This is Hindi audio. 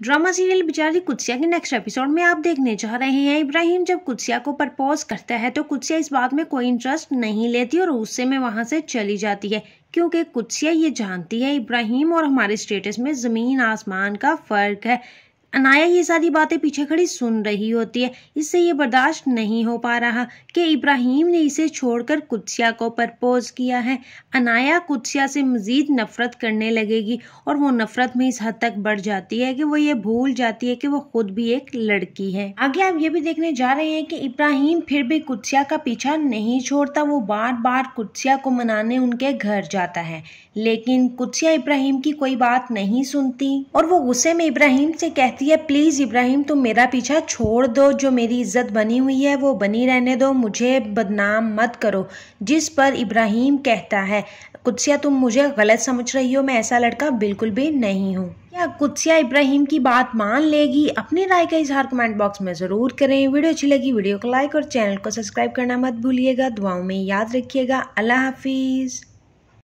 ड्रामा सीरियल बिचारी कुत्सिया के नेक्स्ट एपिसोड में आप देखने जा रहे हैं। इब्राहिम जब कुत्सिया को प्रपोज करता है तो कुत्सिया इस बात में कोई इंटरेस्ट नहीं लेती और उससे में वहाँ से चली जाती है, क्योंकि कुत्सिया ये जानती है इब्राहिम और हमारे स्टेटस में ज़मीन आसमान का फ़र्क है। अनाया ये सारी बातें पीछे खड़ी सुन रही होती है। इससे ये बर्दाश्त नहीं हो पा रहा कि इब्राहिम ने इसे छोड़कर कुत्सिया को प्रपोज किया है। अनाया कुत्सिया से मज़ीद नफ़रत करने लगेगी और वो नफ़रत में इस हद तक बढ़ जाती है कि वो ये भूल जाती है कि वो खुद भी एक लड़की है। आगे आप ये भी देखने जा रहे हैं कि इब्राहिम फिर भी कुत्सिया का पीछा नहीं छोड़ता, वो बार बार कुत्सिया को मनाने उनके घर जाता है। लेकिन कुत्सिया इब्राहिम की कोई बात नहीं सुनती और वो गुस्से में इब्राहिम से कहती कहती है, प्लीज़ इब्राहिम, तुम मेरा पीछा छोड़ दो। जो मेरी इज़्ज़त बनी हुई है, वो बनी रहने दो। मुझे बदनाम मत करो। जिस पर इब्राहिम कहता है, कुत्सिया, तुम मुझे गलत समझ रही हो। मैं ऐसा लड़का बिल्कुल भी नहीं हूँ। क्या कुत्सिया इब्राहिम की बात मान लेगी? अपनी राय का इजहार कमेंट बॉक्स में ज़रूर करें। वीडियो अच्छी लगी, वीडियो को लाइक और चैनल को सब्सक्राइब करना मत भूलिएगा। दुआओं में याद रखिएगा। अल्लाह हाफिज़।